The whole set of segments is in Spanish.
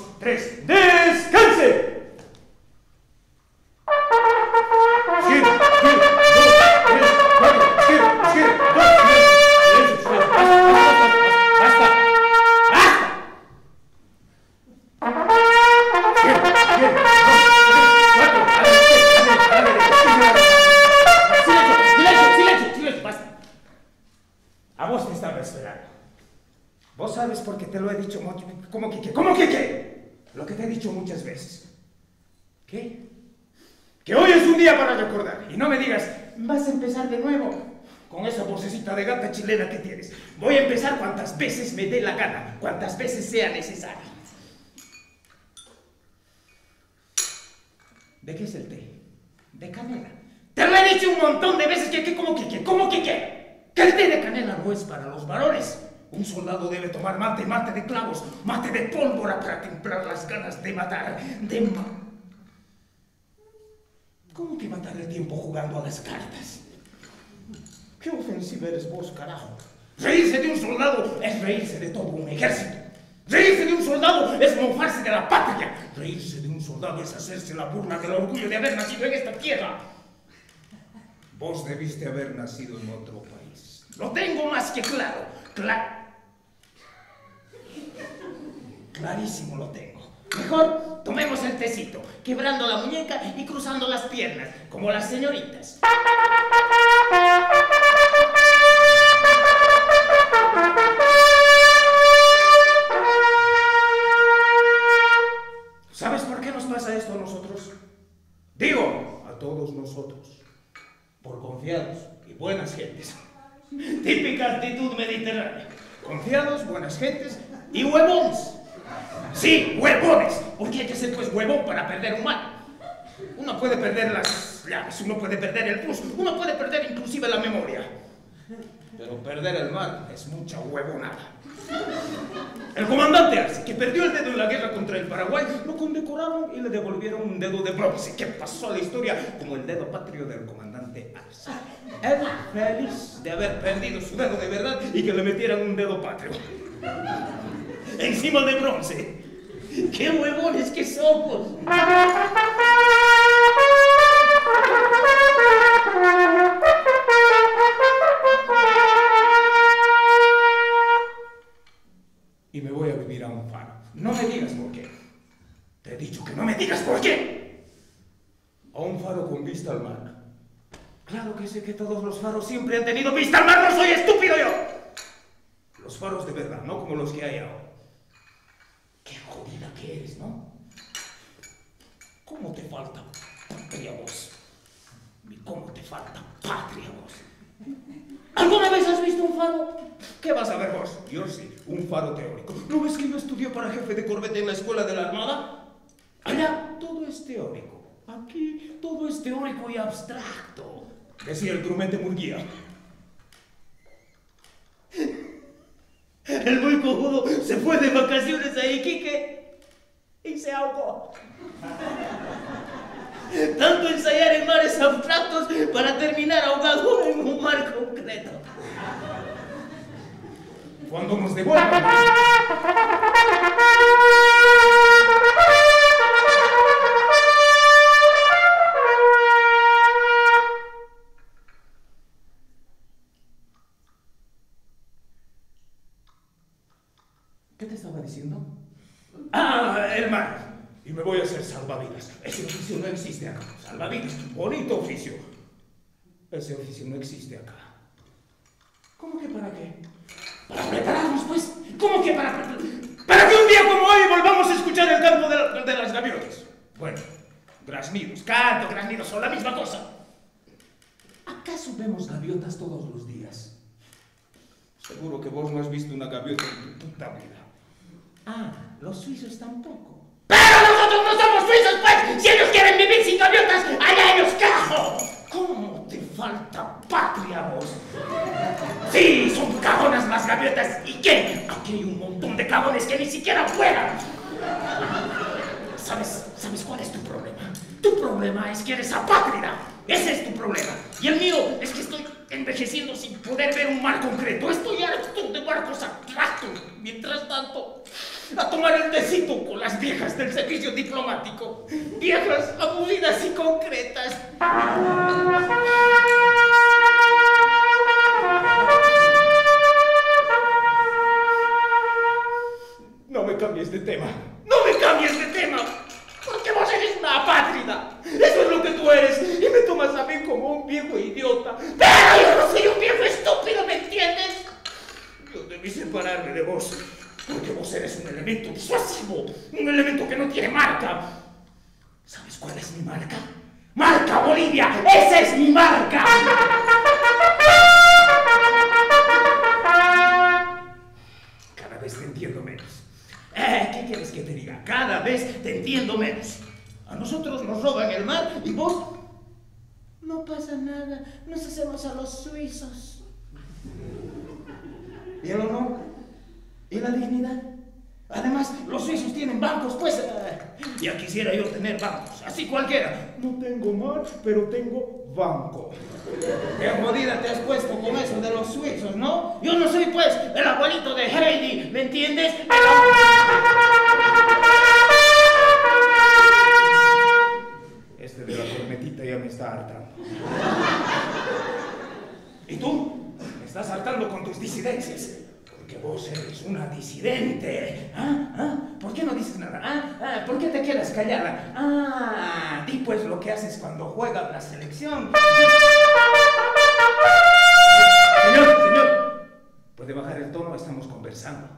Dos, tres, descanse. A vos esperando. Vos sabes porque te lo he dicho. ¿Cómo que qué? ¿Cómo que qué? Lo que te he dicho muchas veces. ¿Qué? Que hoy es un día para recordar. Y no me digas, vas a empezar de nuevo. Con esa vocecita de gata chilena que tienes. Voy a empezar cuantas veces me dé la gana. Cuantas veces sea necesario. ¿De qué es el té? De canela. Te lo he dicho un montón de veces que, que ¿cómo que qué? ¿Cómo que qué? Que el té de canela no es para los varones. Un soldado debe tomar mate, mate de clavos, mate de pólvora para templar las ganas de matar, de ma ¿Cómo que matar el tiempo jugando a las cartas? ¿Qué ofensiva eres vos, carajo? Reírse de un soldado es reírse de todo un ejército. Reírse de un soldado es mofarse de la patria. Reírse de un soldado es hacerse la burla del orgullo de haber nacido en esta tierra. Vos debiste haber nacido en otro país. Lo tengo más que claro. Clarísimo lo tengo. Mejor tomemos el tecito, quebrando la muñeca y cruzando las piernas, como las señoritas. Buenas gentes. Típica actitud mediterránea. Confiados, buenas gentes y huevones. Sí, huevones. Porque hay que ser pues huevón para perder un mal. Uno puede perder las llaves, uno puede perder el pulso, uno puede perder inclusive la memoria. Pero perder el mal es mucha huevonada. El comandante Arce, que perdió el dedo en la guerra contra el Paraguay, lo condecoraron y le devolvieron un dedo de bronce, que pasó a la historia como el dedo patrio del comandante Arce. Él feliz de haber perdido su dedo de verdad y que le metieran un dedo patrio. Encima de bronce. ¡Qué huevones que somos! Y me voy a vivir a un faro. No me digas por qué. Te he dicho que no me digas por qué. A un faro con vista al mar. Claro que sé que todos los faros siempre han tenido vista al mar, no soy estúpido yo. Los faros de verdad, no como los que hay ahora. Qué jodida que eres, ¿no? ¿Cómo te falta patria vos? ¿Y cómo te falta patria vos? ¿Alguna vez has visto un faro? ¿Qué vas a ver vos? Yo sí, un faro teórico. ¿No ves que yo estudié para jefe de corbeta en la escuela de la Armada? Allá todo es teórico. Aquí todo es teórico y abstracto. El grumete Murguía. El muy cojudo se fue de vacaciones a Iquique y se ahogó. Tanto ensayar en mares abstractos para terminar ahogado en un mar concreto. Cuando nos devuelvan. Diciendo? Ah, mar. Y me voy a hacer salvavidas. Ese oficio no existe acá. Salvavidas, bonito oficio. Ese oficio no existe acá. ¿Cómo que para qué? Para prepararnos, pues. ¿Cómo que para prepararnos? Para que un día como hoy volvamos a escuchar el la- de las gaviotas. Bueno, graznidos, canto, graznidos, son la misma cosa. ¿Acaso vemos gaviotas todos los días? Seguro que vos no has visto una gaviota en tu puta vida. Ah, los suizos tampoco. ¡Pero nosotros no somos suizos, pues! ¡Si ellos quieren vivir sin gaviotas, allá ellos carajo! ¿Cómo te falta patria, vos? Sí, son cagonas las gaviotas. ¿Y qué? Aquí hay un montón de cagones que ni siquiera vuelan. ¿Sabes, ¿Sabes cuál es tu problema? Tu problema es que eres apátrida. Ese es tu problema. Y el mío es que estoy envejeciendo sin poder ver un mar concreto. Estoy harto de barcos abstractos. Mientras tanto, a tomar el tecito con las viejas del servicio diplomático. Viejas, aburridas y concretas. No me cambies de tema. No me cambies de tema. Porque vos eres una apátrida. Eso es lo que tú eres. Y me tomas a mí como un viejo idiota. Pero yo no soy un viejo estúpido, ¿me entiendes? Yo debí separarme de vos. Porque vos eres un elemento disuasivo. Un elemento que no tiene marca. ¿Sabes cuál es mi marca? ¡Marca Bolivia! ¡Esa es mi marca! Cada vez te entiendo menos. Eh, ¿Qué quieres que te diga? Cada vez te entiendo menos. A nosotros nos roban el mar y vos... No pasa nada, nos hacemos a los suizos. ¿Y el honor? ¿Y la dignidad? Además, los suizos tienen bancos, pues... eh, ya quisiera yo tener bancos, así cualquiera. No tengo mar, pero tengo banco. Qué jodida te has puesto con eso de los suizos, ¿no? Yo no soy, pues, el abuelito de Heidi, ¿me entiendes? Este de la cornetita ya me está hartando. ¿Y tú? Me estás hartando con tus disidencias. Porque vos eres una disidente. ¿Ah? ¿Ah? ¿Por qué no dices nada? ¿Ah? ¿Ah? ¿Por qué te quedas callada? Ah, di pues lo que haces cuando juega la selección. Señor, señor. ¿Puede bajar el tono? Estamos conversando.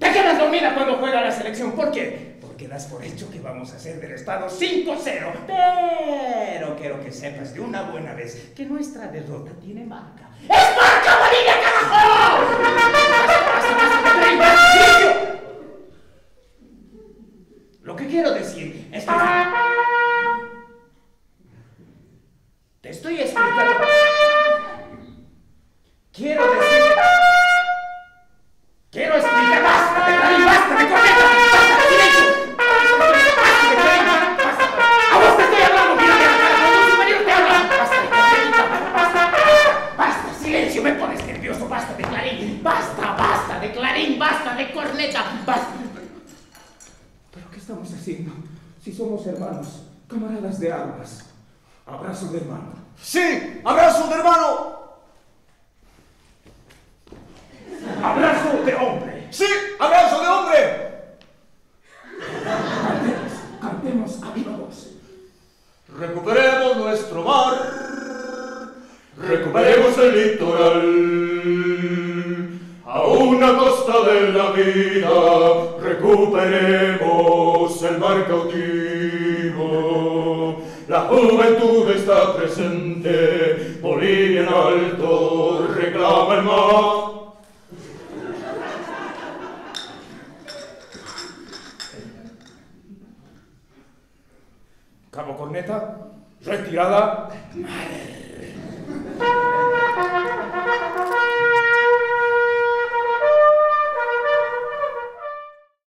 Te quedas dormida cuando juega la selección. ¿Por qué? Porque das por hecho que vamos a hacer del Estado 5-0. Pero quiero que sepas de una buena vez que nuestra derrota tiene marca. ¡Es marca Lo que quiero decir es que... Te estoy explicando. Nervioso! ¡Basta de Clarín! ¡Basta! ¡Basta de Clarín! ¡Basta de corneta! ¡Basta! ¿Pero qué estamos haciendo? Si somos hermanos, camaradas de armas. Abrazo de hermano. ¡Sí! ¡Abrazo de hermano! Abrazo de hombre. ¡Sí! ¡Abrazo de hombre! La vida, recuperemos el mar cautivo. La juventud está presente, Bolivia en alto reclama el mar. Cabo Corneta, retirada. Madre